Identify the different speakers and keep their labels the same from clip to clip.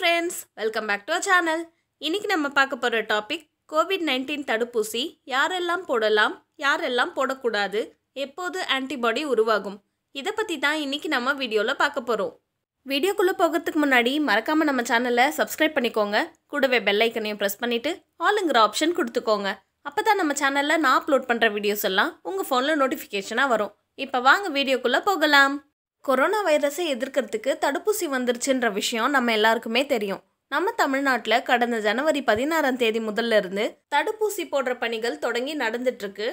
Speaker 1: Friends welcome back to channel இன்றைக்கி நம்ம பார்க்க போகிற டாபிக் கோவிட் நைன்டீன் தடுப்பூசி யாரெல்லாம் போடலாம் யாரெல்லாம் போடக்கூடாது எப்போது ஆன்டிபாடி உருவாகும்? இதை பற்றி தான் இன்னைக்கு நம்ம வீடியோவில் பார்க்க போகிறோம் வீடியோக்குள்ளே போகிறதுக்கு முன்னாடி மறக்காமல் நம்ம சேனலை சப்ஸ்கிரைப் பண்ணிக்கோங்க. கூடவே பெல்லைக்கனையும் ப்ரெஸ் பண்ணிவிட்டு ஆளுங்கிற ஆப்ஷன் கொடுத்துக்கோங்க. அப்போ தான் நம்ம சேனலில் நான் அப்லோட் பண்ணுற வீடியோஸ் எல்லாம் உங்கள் ஃபோனில் நோட்டிஃபிகேஷனாக வரும். இப்போ வாங்க வீடியோக்குள்ளே போகலாம். கொரோனா வைரஸை எதிர்க்கிறதுக்கு தடுப்பூசி வந்துருச்சுன்ற விஷயம் நம்ம எல்லாருக்குமே தெரியும். நம்ம தமிழ்நாட்டில் கடந்த ஜனவரி பதினாறாம் தேதி முதல்ல இருந்து தடுப்பூசி போடுற பணிகள் தொடங்கி நடந்துட்டுருக்கு.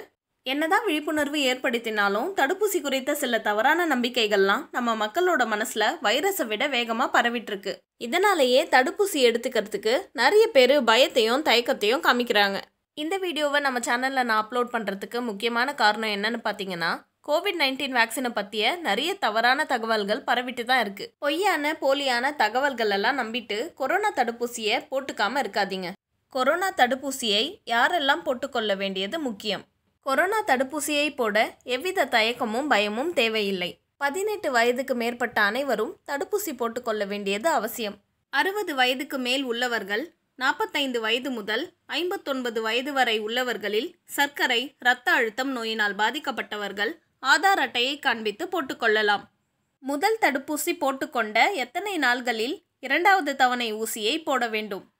Speaker 1: என்னதான் விழிப்புணர்வு ஏற்படுத்தினாலும் தடுப்பூசி குறித்த சில தவறான நம்பிக்கைகள்லாம் நம்ம மக்களோட மனசுல வைரஸை விட வேகமா பரவிட்டு இருக்கு இதனாலேயே தடுப்பூசி எடுத்துக்கிறதுக்கு நிறைய பேர் பயத்தையும் தயக்கத்தையும் காமிக்கிறாங்க. இந்த வீடியோவை நம்ம சேனலில் நான் அப்லோட் பண்ணுறதுக்கு முக்கியமான காரணம் என்னன்னு பார்த்தீங்கன்னா கோவிட் நைன்டீன் வேக்சினை பற்றிய நிறைய தவறான தகவல்கள் பரவிட்டு தான் இருக்கு. பொய்யான போலியான தகவல்கள் எல்லாம் நம்பிட்டு கொரோனா தடுப்பூசியை போட்டுக்காம இருக்காதீங்க. கொரோனா தடுப்பூசியை யாரெல்லாம் போட்டுக்கொள்ள வேண்டியது முக்கியம். கொரோனா தடுப்பூசியை போட எவ்வித தயக்கமும் பயமும் தேவையில்லை. பதினெட்டு வயதுக்கு மேற்பட்ட அனைவரும் தடுப்பூசி போட்டுக்கொள்ள வேண்டியது அவசியம். அறுபது வயதுக்கு மேல் உள்ளவர்கள் நாற்பத்தைந்து வயது முதல் ஐம்பத்தொன்பது வயது வரை உள்ளவர்களில் சர்க்கரை இரத்த அழுத்தம் நோயினால் பாதிக்கப்பட்டவர்கள் ஆதார் அட்டையை காண்பித்து போட்டுக்கொள்ளலாம். முதல் தடுப்பூசி போட்டுக்கொண்ட எத்தனை நாள்களில் இரண்டாவது தவணை ஊசியை போட வேண்டும்?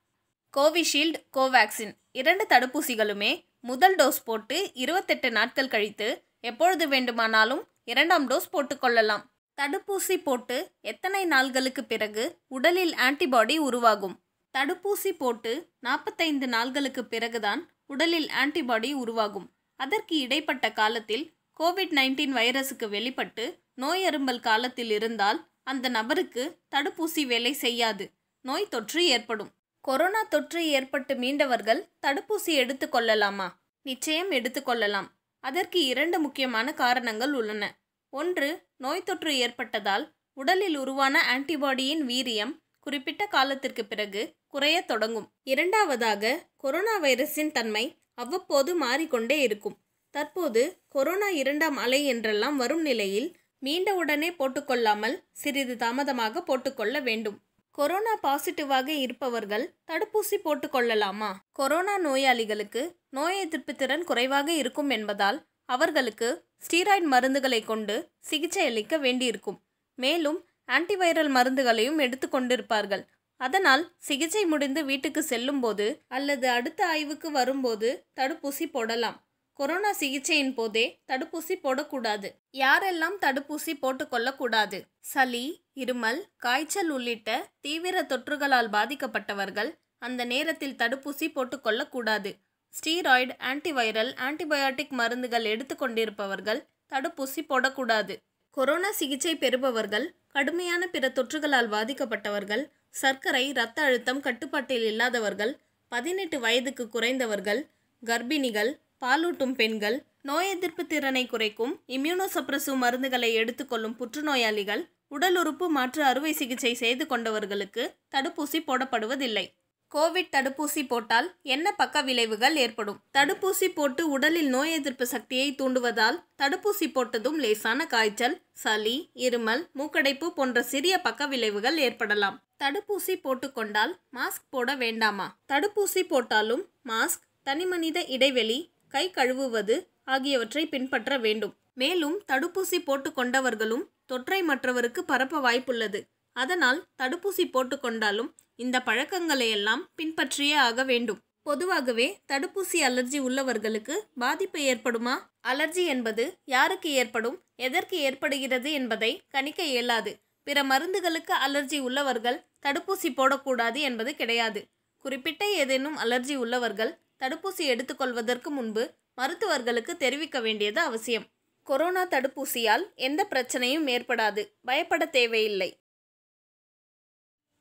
Speaker 1: கோவிஷீல்டு கோவேக்சின் இரண்டு தடுப்பூசிகளுமே முதல் டோஸ் போட்டு இருபத்தெட்டு நாட்கள் கழித்து எப்பொழுது வேண்டுமானாலும் இரண்டாம் டோஸ் போட்டுக்கொள்ளலாம். தடுப்பூசி போட்டு எத்தனை நாள்களுக்கு பிறகு உடலில் ஆன்டிபாடி உருவாகும்? தடுப்பூசி போட்டு நாற்பத்தைந்து நாள்களுக்கு பிறகுதான் உடலில் ஆன்டிபாடி உருவாகும். அதற்கு இடைப்பட்ட காலத்தில் கோவிட் நைன்டீன் வைரஸுக்கு வெளிப்பட்டு நோய் அரும்பல் காலத்தில் இருந்தால் அந்த நபருக்கு தடுப்பூசி வேலை செய்யாது. நோய் தொற்று ஏற்படும். கொரோனா தொற்று ஏற்பட்டு மீண்டவர்கள் தடுப்பூசி எடுத்துக்கொள்ளலாமா நிச்சயம் எடுத்துக்கொள்ளலாம் அதற்கு இரண்டு முக்கியமான காரணங்கள் உள்ளன. ஒன்று நோய் தொற்று ஏற்பட்டதால் உடலில் உருவான ஆன்டிபாடியின் வீரியம் குறிப்பிட்ட காலத்திற்கு பிறகு குறையத் தொடங்கும். இரண்டாவதாக கொரோனா வைரஸின் தன்மை அவ்வப்போது மாறிக்கொண்டே இருக்கும். தற்போது கொரோனா இரண்டாம் அலை என்றெல்லாம் வரும் நிலையில் மீண்ட உடனே போட்டுக்கொள்ளாமல் சிறிது தாமதமாக போட்டுக்கொள்ள வேண்டும். கொரோனா பாசிட்டிவாக இருப்பவர்கள் தடுப்பூசி போட்டுக்கொள்ளலாமா? கொரோனா நோயாளிகளுக்கு நோய் எதிர்ப்பு திறன் குறைவாக இருக்கும் என்பதால் அவர்களுக்கு ஸ்டீராய்டு மருந்துகளை கொண்டு சிகிச்சை அளிக்க வேண்டியிருக்கும். மேலும் ஆன்டிவைரல் மருந்துகளையும் எடுத்துக்கொண்டிருப்பார்கள் அதனால் சிகிச்சை முடிந்து வீட்டுக்கு செல்லும்போது அல்லது அடுத்த ஆய்வுக்கு வரும்போது தடுப்பூசி போடலாம். கொரோனா சிகிச்சையின் போதே தடுப்பூசி போடக்கூடாது. யாரெல்லாம் தடுப்பூசி போட்டுக்கொள்ளக்கூடாது சளி இருமல் காய்ச்சல் உள்ளிட்ட தீவிர தொற்றுகளால் பாதிக்கப்பட்டவர்கள் அந்த நேரத்தில் தடுப்பூசி போட்டுக்கொள்ளக்கூடாது ஸ்டீராய்டு ஆன்டிவைரல் ஆன்டிபயோட்டிக் மருந்துகள் எடுத்துக்கொண்டிருப்பவர்கள் தடுப்பூசி போடக்கூடாது. கொரோனா சிகிச்சை பெறுபவர்கள் கடுமையான பிற தொற்றுகளால் பாதிக்கப்பட்டவர்கள் சர்க்கரை இரத்த அழுத்தம் கட்டுப்பாட்டில் இல்லாதவர்கள் பதினெட்டு வயதுக்கு குறைந்தவர்கள் கர்ப்பிணிகள் பாலூட்டும் பெண்கள் நோய் எதிர்ப்பு திறனை குறைக்கும் இம்யூனோசப்ரசிவ் மருந்துகளை எடுத்துக்கொள்ளும் புற்றுநோயாளிகள் உடல் உறுப்பு மாற்று அறுவை சிகிச்சை செய்து கொண்டவர்களுக்கு தடுப்பூசி போடப்படுவதில்லை. கோவிட் தடுப்பூசி போட்டால் என்ன பக்க விளைவுகள் ஏற்படும்? தடுப்பூசி போட்டு உடலில் நோய் எதிர்ப்பு சக்தியை தூண்டுவதால் தடுப்பூசி போட்டதும் லேசான காய்ச்சல் சளி இருமல் மூக்கடைப்பு போன்ற சிறிய பக்க விளைவுகள் ஏற்படலாம். தடுப்பூசி போட்டுக்கொண்டால் மாஸ்க் போட வேண்டாமா? தடுப்பூசி போட்டாலும் மாஸ்க் தனிமனித இடைவெளி கை கழுவுவது ஆகியவற்றை பின்பற்ற வேண்டும். மேலும் தடுப்பூசி போட்டுக்கொண்டவர்களும் தொற்றை மற்றவருக்கு பரப்ப வாய்ப்புள்ளது. அதனால் தடுப்பூசி போட்டுக்கொண்டாலும் இந்த பழக்கங்களை எல்லாம் பின்பற்றியே ஆக வேண்டும். பொதுவாகவே தடுப்பூசி அலர்ஜி உள்ளவர்களுக்கு பாதிப்பு ஏற்படுமா? அலர்ஜி என்பது யாருக்கு ஏற்படும்? எதற்கு ஏற்படுகிறது என்பதை கணிக்க இயலாது. பிற மருந்துகளுக்கு அலர்ஜி உள்ளவர்கள் தடுப்பூசி போடக்கூடாது என்பது கிடையாது. குறிப்பிட்ட ஏதேனும் அலர்ஜி உள்ளவர்கள் தடுப்பூசி எடுத்துக்கொள்வதற்கு முன்பு மருத்துவர்களுக்கு தெரிவிக்க வேண்டியது அவசியம். கொரோனா தடுப்பூசியால் எந்த பிரச்சனையும் ஏற்படாது. பயப்பட தேவையில்லை.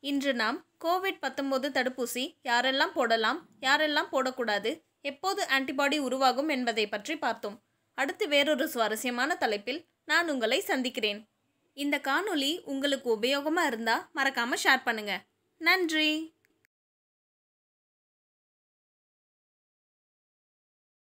Speaker 1: இன்று நாம் கோவிட் பத்தொன்பது தடுப்பூசி யாரெல்லாம் போடலாம் யாரெல்லாம் போடக்கூடாது எப்போது ஆன்டிபாடி உருவாகும் என்பதை பற்றி பார்த்தோம். அடுத்து வேறொரு சுவாரஸ்யமான தலைப்பில் நான் உங்களை சந்திக்கிறேன். இந்த காணொளி உங்களுக்கு உபயோகமாக இருந்தால் மறக்காமல் ஷேர் பண்ணுங்கள் நன்றி!